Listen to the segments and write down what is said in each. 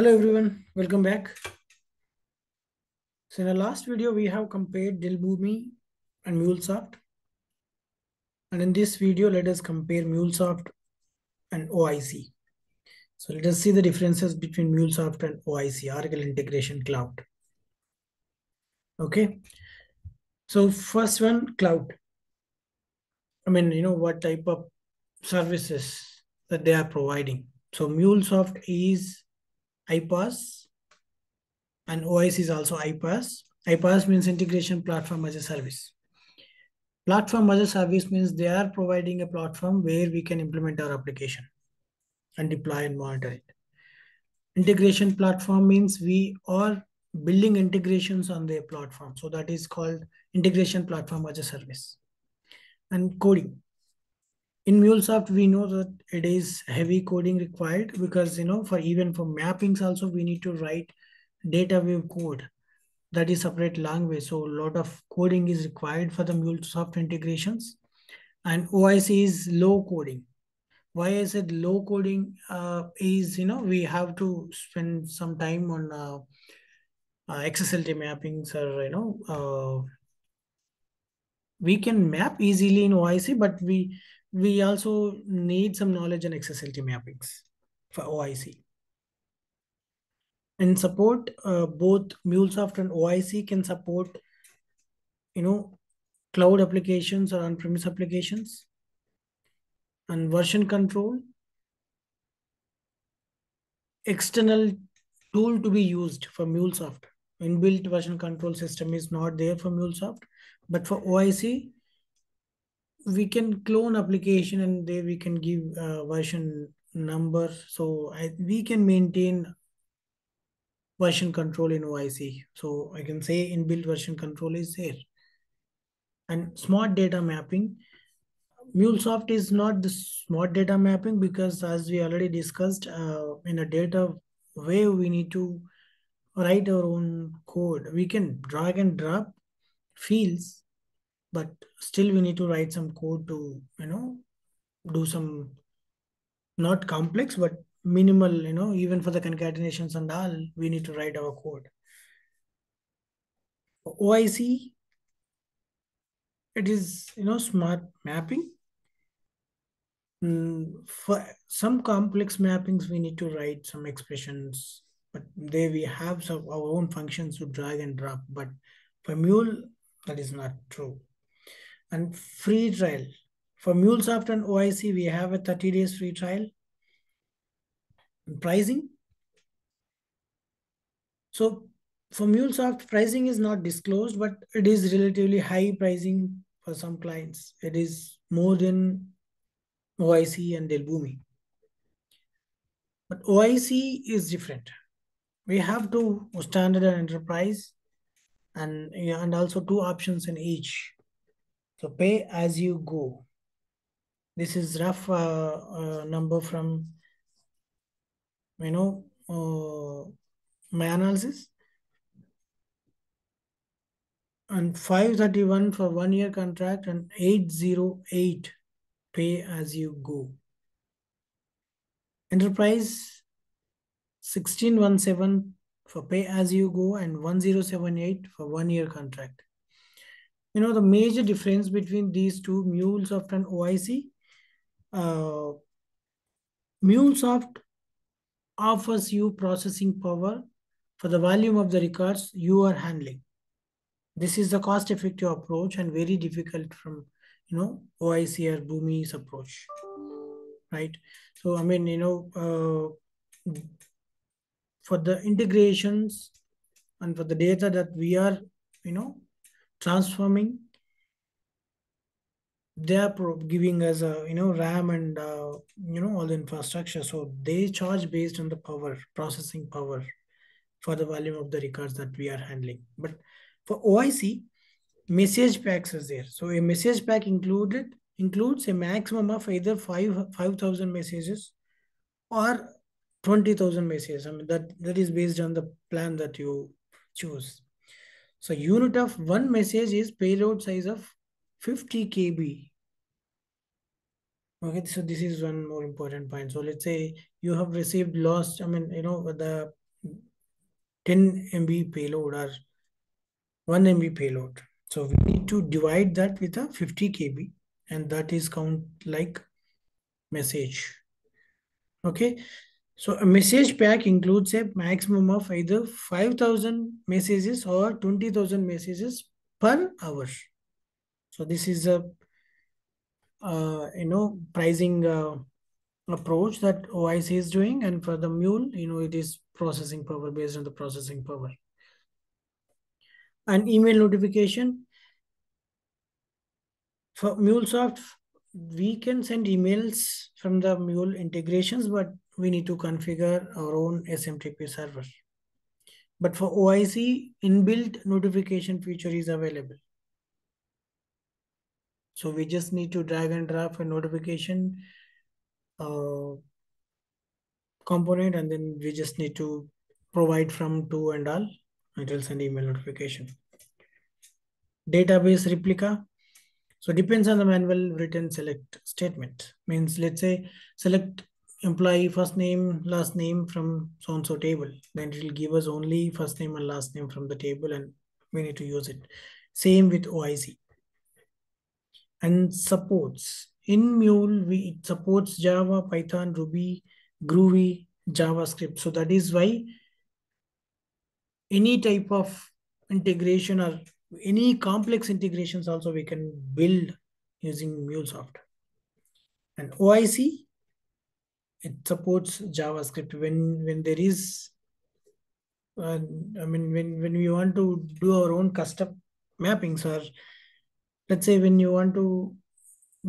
Hello everyone, welcome back. So in the last video, we have compared Dell Boomi and MuleSoft. And in this video, let us compare MuleSoft and OIC. So let us see the differences between MuleSoft and OIC, Oracle Integration Cloud. Okay. So first one, cloud. I mean, you know, what type of services that they are providing. So MuleSoft is iPaaS and OIC is also iPaaS. iPaaS means integration platform as a service. Platform as a service means they are providing a platform where we can implement our application and deploy and monitor it. Integration platform means we are building integrations on their platform. So that is called integration platform as a service. And coding in MuleSoft, we know that it is heavy coding required because, you know, for even for mappings also, we need to write DataWeave code that is separate language. So a lot of coding is required for the MuleSoft integrations. And OIC is low coding. Why I said low coding uh, is, you know, we have to spend some time on uh, uh, XSLT mappings or, you know, uh, we can map easily in OIC, but we we also need some knowledge on XSLT mappings for OIC. And support uh, both MuleSoft and OIC can support, you know, cloud applications or on-premise applications and version control. External tool to be used for MuleSoft. Inbuilt version control system is not there for MuleSoft, but for OIC, we can clone application and there we can give uh, version number. So I, we can maintain version control in OIC so I can say inbuilt version control is there. And smart data mapping MuleSoft is not the smart data mapping because as we already discussed uh, in a data way we need to write our own code. We can drag and drop fields but still we need to write some code to you know do some not complex but minimal you know even for the concatenations and all we need to write our code. Oic it is you know smart mapping. Mm, for some complex mappings we need to write some expressions but there we have some our own functions to drag and drop but for mule that is not true and free trial. For MuleSoft and OIC, we have a 30 days free trial. And pricing. So for MuleSoft, pricing is not disclosed, but it is relatively high pricing for some clients. It is more than OIC and Dell Boomi. But OIC is different. We have two standard and enterprise and, and also two options in each. So pay as you go. This is rough uh, uh, number from, you know, uh, my analysis. And 531 for one year contract and 808 pay as you go. Enterprise 1617 for pay as you go and 1078 for one year contract you know the major difference between these two MuleSoft and OIC. Uh, MuleSoft offers you processing power for the volume of the records you are handling. This is the cost-effective approach and very difficult from you know OIC or Boomi's approach, right? So I mean you know uh, for the integrations and for the data that we are you know transforming. They are giving us a you know ram and uh, you know all the infrastructure. So they charge based on the power processing power for the volume of the records that we are handling. But for oic message packs is there. So a message pack included includes a maximum of either 5 5000 messages or 20000 messages. I mean that that is based on the plan that you choose so unit of one message is payload size of 50 KB. Okay, so this is one more important point. So let's say you have received lost, I mean, you know, the 10 MB payload or 1 MB payload. So we need to divide that with a 50 KB and that is count like message. Okay. So a message pack includes a maximum of either 5,000 messages or 20,000 messages per hour. So this is a, uh, you know, pricing uh, approach that OIC is doing. And for the mule, you know, it is processing power based on the processing power. And email notification. For MuleSoft, we can send emails from the Mule integrations, but we need to configure our own SMTP server. But for OIC, inbuilt notification feature is available. So we just need to drag and drop a notification uh, component and then we just need to provide from to and all. It will send email notification. Database replica. So depends on the manual written select statement. Means let's say select employee first name, last name from so-and-so table. Then it will give us only first name and last name from the table and we need to use it. Same with OIC. And supports. In Mule, we, it supports Java, Python, Ruby, Groovy, JavaScript. So that is why any type of integration or any complex integrations also we can build using MuleSoft. And OIC, it supports JavaScript when when there is uh, I mean when when we want to do our own custom mappings or let's say when you want to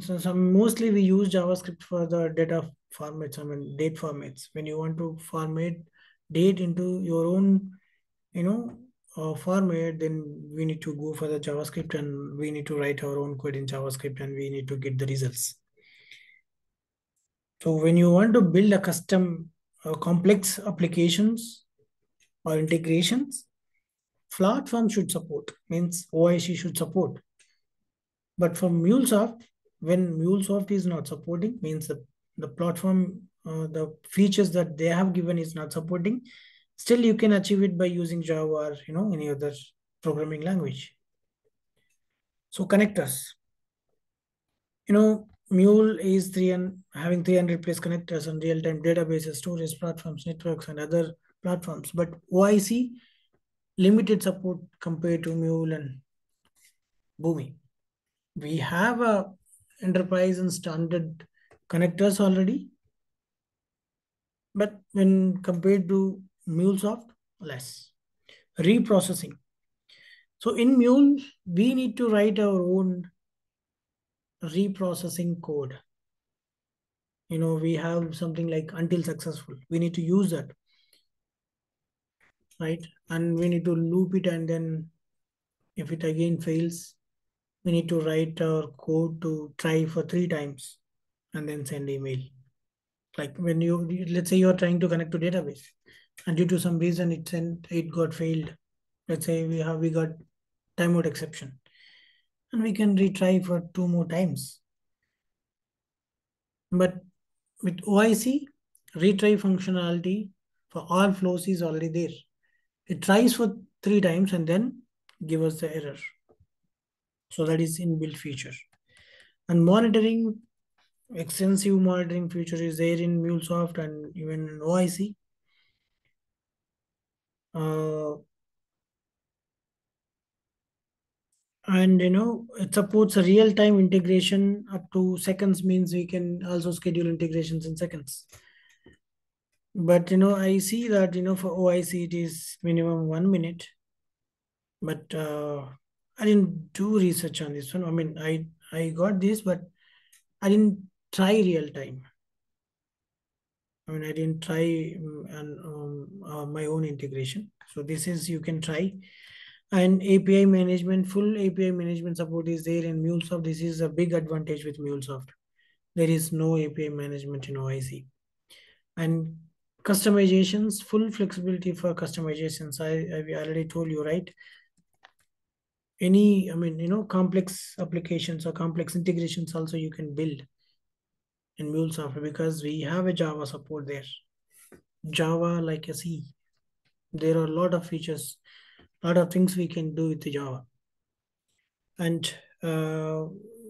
so some mostly we use JavaScript for the data formats, I mean date formats. When you want to format date into your own, you know, uh, format, then we need to go for the JavaScript and we need to write our own code in JavaScript and we need to get the results. So when you want to build a custom uh, complex applications or integrations, platform should support, means OIC should support. But for MuleSoft, when MuleSoft is not supporting, means the, the platform, uh, the features that they have given is not supporting, still you can achieve it by using Java or you know any other programming language. So connectors. You know, Mule is three and having 300 plus connectors on real-time databases, storage platforms, networks, and other platforms. But OIC limited support compared to Mule and Boomi. We have a enterprise and standard connectors already. But when compared to MuleSoft, less. Reprocessing. So in Mule, we need to write our own reprocessing code. You know, we have something like until successful. We need to use that. Right. And we need to loop it and then if it again fails, we need to write our code to try for three times and then send email. Like when you, let's say you're trying to connect to database and due to some reason it sent, it got failed. Let's say we have, we got timeout exception and we can retry for two more times. But with OIC, retry functionality for all flows is already there. It tries for three times and then give us the error. So that is inbuilt feature. And monitoring, extensive monitoring feature is there in MuleSoft and even in OIC. Uh, and you know it supports a real-time integration up to seconds means we can also schedule integrations in seconds but you know i see that you know for oic it is minimum one minute but uh, I didn't do research on this one. I mean, I I got this, but I didn't try real time. I mean, I didn't try um, and um, uh, my own integration. So this is you can try. And API management, full API management support is there in MuleSoft. This is a big advantage with MuleSoft. There is no API management in OIC. And customizations, full flexibility for customizations. I, I already told you, right? any i mean you know complex applications or complex integrations also you can build in MuleSoft because we have a Java support there. Java like a C. there are a lot of features, lot of things we can do with Java. And uh,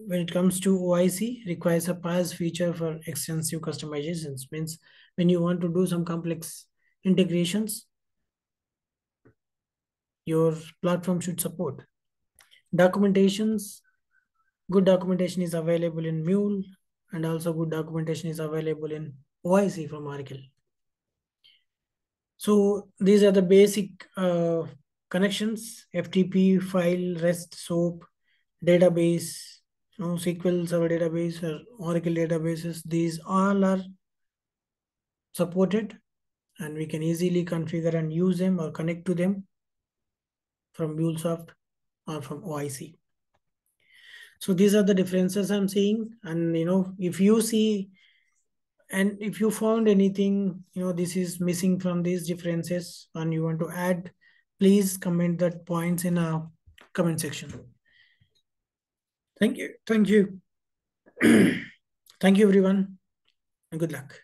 when it comes to OIC, requires a PaaS feature for extensive customizations. Means when you want to do some complex integrations, your platform should support. Documentations, good documentation is available in Mule and also good documentation is available in OIC from Oracle. So these are the basic uh, connections, FTP, file, REST, SOAP, database, you know, SQL Server database or Oracle databases. These all are supported and we can easily configure and use them or connect to them from MuleSoft or from OIC. So these are the differences I'm seeing. And, you know, if you see, and if you found anything, you know, this is missing from these differences and you want to add, please comment that points in a comment section. Thank you. Thank you. Thank you, everyone, and good luck.